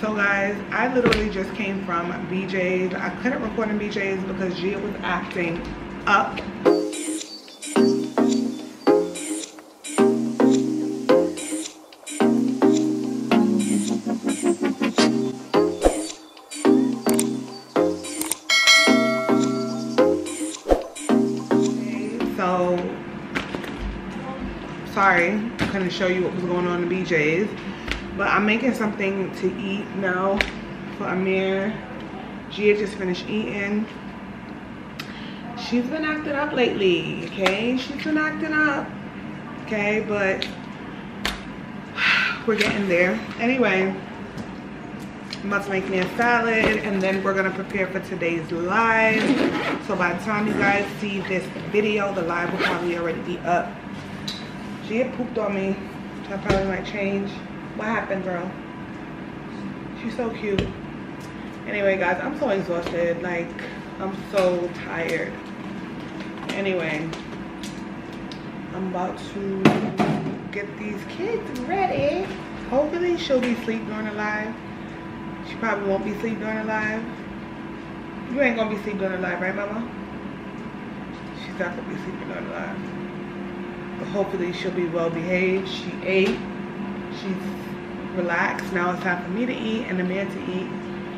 So guys, I literally just came from BJ's. I couldn't record in BJ's because Gia was acting up. So, sorry, I couldn't show you what was going on in BJ's. But I'm making something to eat now for Amir. Gia just finished eating. She's been acting up lately, okay? She's been acting up, okay? But we're getting there. Anyway, I'm about to make me a salad and then we're gonna prepare for today's live. So by the time you guys see this video, the live will probably already be up. She had pooped on me, I probably might change. What happened, girl? She's so cute. Anyway, guys, I'm so exhausted. Like, I'm so tired. Anyway, I'm about to get these kids ready. Hopefully, she'll be asleep during the live. She probably won't be asleep during the live. You ain't gonna be asleep during the live, right, Mama? She's not gonna be sleeping during the live. But hopefully, she'll be well behaved. She ate. She's relaxed. Now it's time for me to eat and the man to eat.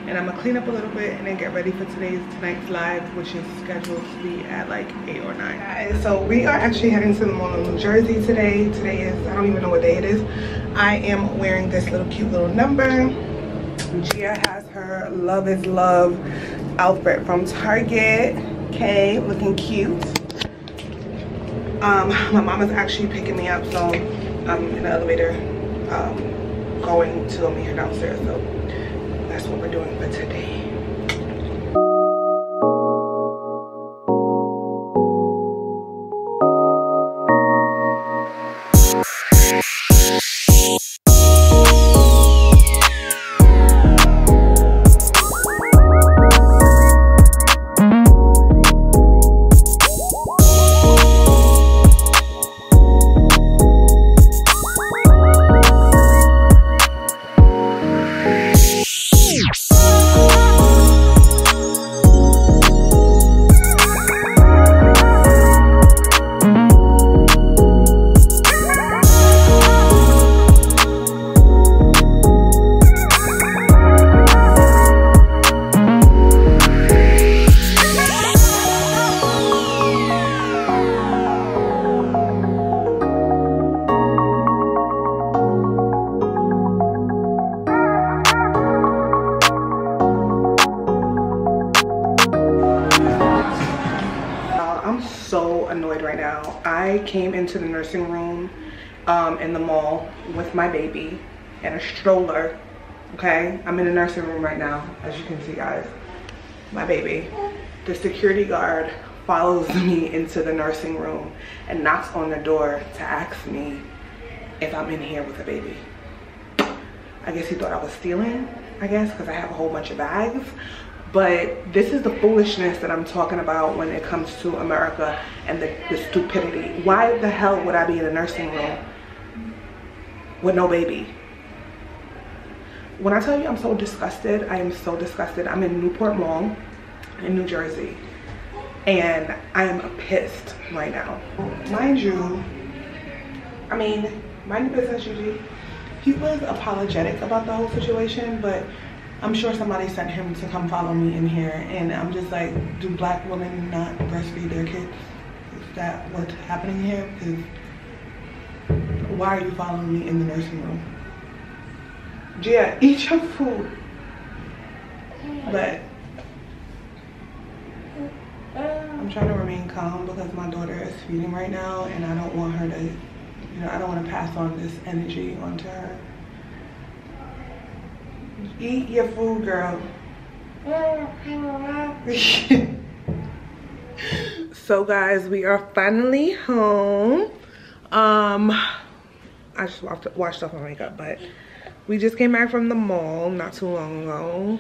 And I'm gonna clean up a little bit and then get ready for today's tonight's live, which is scheduled to be at like eight or nine. Guys, so we are actually heading to the mall in New Jersey today. Today is I don't even know what day it is. I am wearing this little cute little number. Gia has her love is love outfit from Target. Okay, looking cute. Um, my mom is actually picking me up, so I'm in the elevator um, going to meet her downstairs. So that's what we're doing for today. Right now. I came into the nursing room um, in the mall with my baby and a stroller. Okay, I'm in the nursing room right now, as you can see, guys. My baby. The security guard follows me into the nursing room and knocks on the door to ask me if I'm in here with a baby. I guess he thought I was stealing, I guess, because I have a whole bunch of bags. But this is the foolishness that I'm talking about when it comes to America and the, the stupidity. Why the hell would I be in a nursing room with no baby? When I tell you I'm so disgusted, I am so disgusted. I'm in Newport Mall in New Jersey and I am pissed right now. Mind you, I mean, mind your business, Gigi. He was apologetic about the whole situation, but I'm sure somebody sent him to come follow me in here. And I'm just like, do black women not breastfeed their kids? Is that what's happening here? Because why are you following me in the nursing room? Gia, eat your food. But I'm trying to remain calm because my daughter is feeding right now and I don't want her to, you know, I don't want to pass on this energy onto her. Eat your food, girl. so guys, we are finally home. Um, I just washed, washed off my makeup, but we just came back from the mall not too long ago.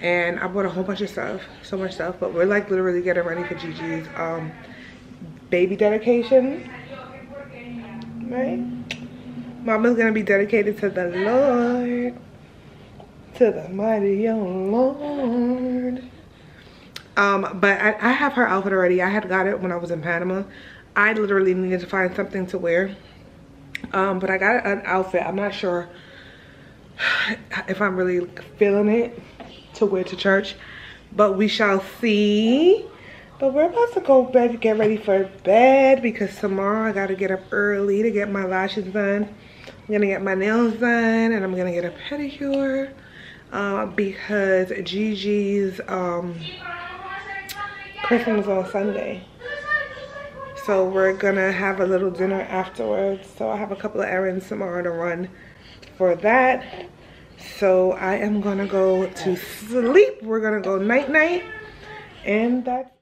And I bought a whole bunch of stuff, so much stuff, but we're like literally getting ready for Gigi's um, baby dedication, right? Mama's gonna be dedicated to the Lord to the mighty young Lord. Um, but I, I have her outfit already. I had got it when I was in Panama. I literally needed to find something to wear. Um, but I got an outfit. I'm not sure if I'm really feeling it to wear to church. But we shall see. But we're about to go bed, get ready for bed because tomorrow I gotta get up early to get my lashes done. I'm gonna get my nails done and I'm gonna get a pedicure uh, because Gigi's um, Christmas on Sunday. So we're gonna have a little dinner afterwards. So I have a couple of errands tomorrow to run for that. So I am gonna go to sleep. We're gonna go night night and that's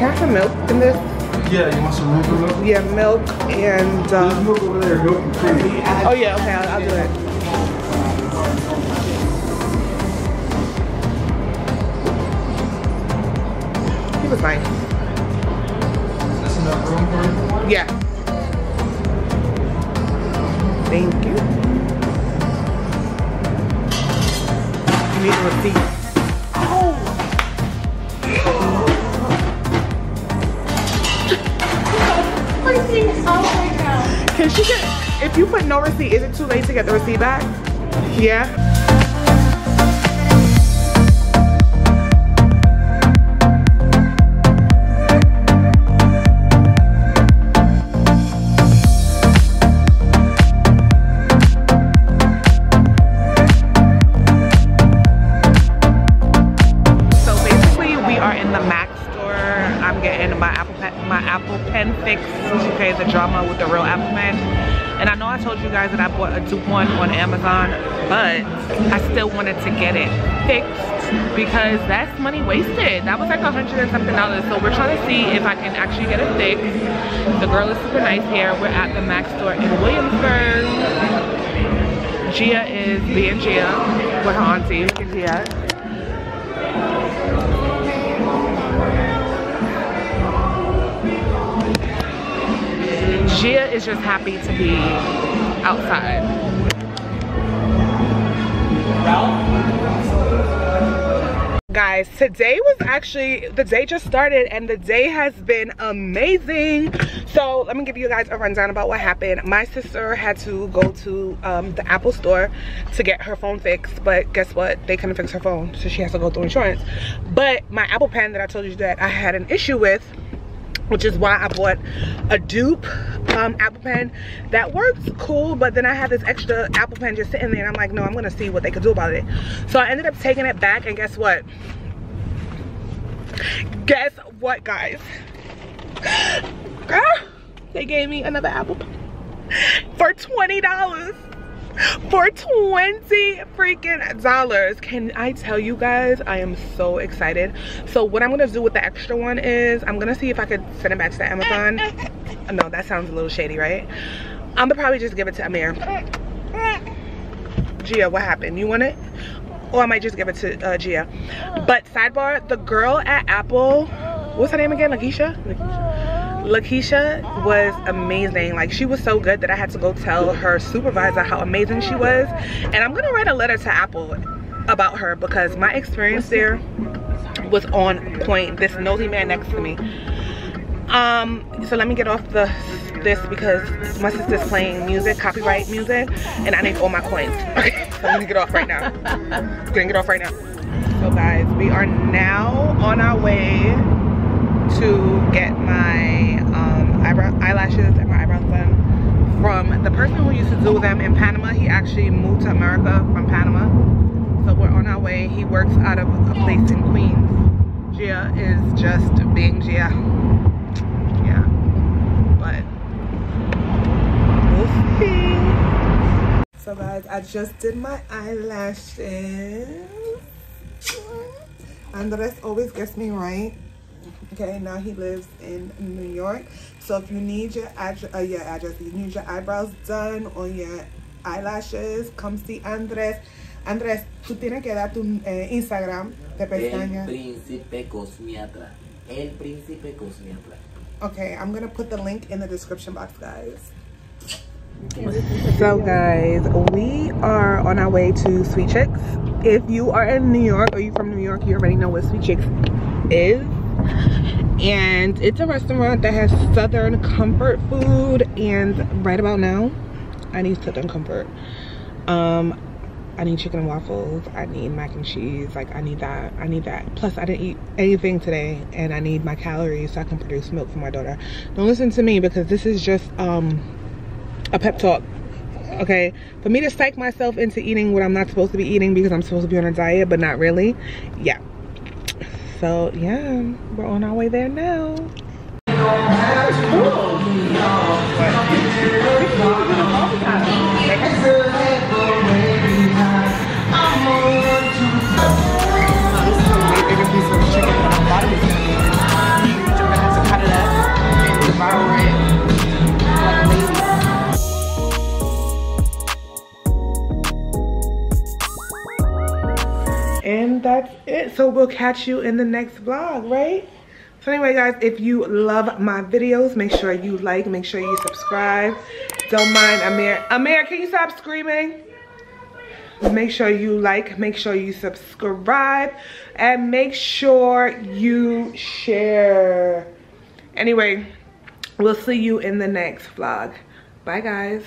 Yeah, you want some milk or milk? Yeah, milk and. Um, There's milk over there, milk and cream. Oh yeah, okay, I'll, I'll do it. He was fine. That's enough room for you? Yeah. Thank you. You need a receipt. Can she get, if you put no receipt, is it too late to get the receipt back? Yeah? But I still wanted to get it fixed because that's money wasted. That was like a hundred and something dollars. So we're trying to see if I can actually get it fixed. The girl is super nice here. We're at the Mac store in Williamsburg. Gia is being Gia with her auntie. Gia. Gia is just happy to be outside. Guys, today was actually, the day just started and the day has been amazing. So let me give you guys a rundown about what happened. My sister had to go to um, the Apple store to get her phone fixed, but guess what? They couldn't fix her phone, so she has to go through insurance. But my Apple Pen that I told you that I had an issue with, which is why I bought a dupe um, Apple Pen that works cool but then I had this extra Apple Pen just sitting there and I'm like no I'm gonna see what they could do about it. So I ended up taking it back and guess what? Guess what guys? Girl they gave me another Apple Pen for $20 for 20 freaking dollars. Can i tell you guys i am so excited. So what i'm gonna do with the extra one is i'm gonna see if i could send it back to amazon. No that sounds a little shady right? I'm gonna probably just give it to amir. Gia what happened? You want it? Or i might just give it to uh, gia. But sidebar the girl at apple what's her name again? Lakeisha, lakeisha. Lakeisha was amazing. Like she was so good that I had to go tell her supervisor how amazing she was. And I'm gonna write a letter to Apple about her because my experience there was on point. This nosy man next to me. Um, so let me get off the this because my sister's playing music, copyright music, and I need all my coins. Okay, so I'm gonna get off right now. I'm gonna get off right now. So guys, we are now on our way to get my eyebrow eyelashes and my eyebrows done from the person who used to do them in Panama. He actually moved to America from Panama. So we're on our way. He works out of a place in Queens. Gia is just being Gia. Yeah. But we'll see. So guys, I just did my eyelashes. Andres always gets me right. Okay, now he lives in New York. So if you need your address, uh, your address, you need your eyebrows done or your eyelashes, come see Andres. Andres, tú tienes que dar tu eh, Instagram de pestañas. El Príncipe Cosmiatra. El Príncipe Cosmiatra. Okay, I'm gonna put the link in the description box, guys. So guys, we are on our way to Sweet Chicks. If you are in New York or you're from New York, you already know what Sweet Chicks is. And it's a restaurant that has Southern comfort food. And right about now, I need Southern comfort. Um, I need chicken and waffles. I need mac and cheese. Like I need that. I need that. Plus I didn't eat anything today and I need my calories so I can produce milk for my daughter. Don't listen to me because this is just um a pep talk. Okay, for me to psych myself into eating what I'm not supposed to be eating because I'm supposed to be on a diet, but not really. Yeah. So yeah, we're on our way there now. So we'll catch you in the next vlog, right? So anyway, guys, if you love my videos, make sure you like, make sure you subscribe. Don't mind Amir. Amir, can you stop screaming? Make sure you like, make sure you subscribe, and make sure you share. Anyway, we'll see you in the next vlog. Bye, guys.